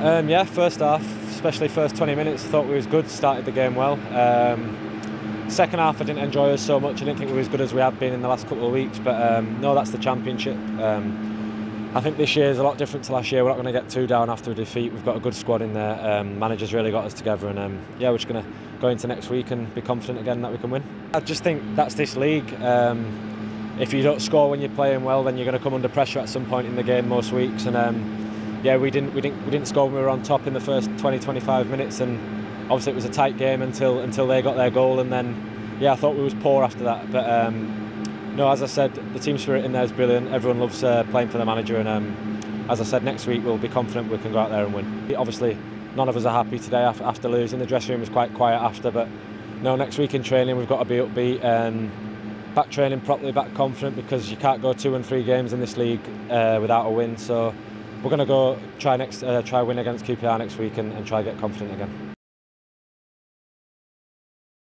Um, yeah, first half, especially first 20 minutes, I thought we was good. Started the game well. Um, second half, I didn't enjoy us so much. I didn't think we were as good as we have been in the last couple of weeks. But um, no, that's the championship. Um, I think this year is a lot different to last year. We're not going to get too down after a defeat. We've got a good squad in there. Um, manager's really got us together, and um, yeah, we're just going to go into next week and be confident again that we can win. I just think that's this league. If you don't score when you're playing well, then you're going to come under pressure at some point in the game most weeks. And um, yeah, we didn't we didn't we didn't score when we were on top in the first 20-25 minutes, and obviously it was a tight game until until they got their goal, and then yeah, I thought we was poor after that. But um, no, as I said, the team spirit in there is brilliant. Everyone loves uh, playing for the manager, and um, as I said, next week we'll be confident we can go out there and win. Obviously, none of us are happy today after losing. The dressing room was quite quiet after, but no, next week in training we've got to be upbeat. and back training properly, back confident because you can't go two and three games in this league uh, without a win. So we're going to go try next, uh, try win against QPR next week and, and try get confident again.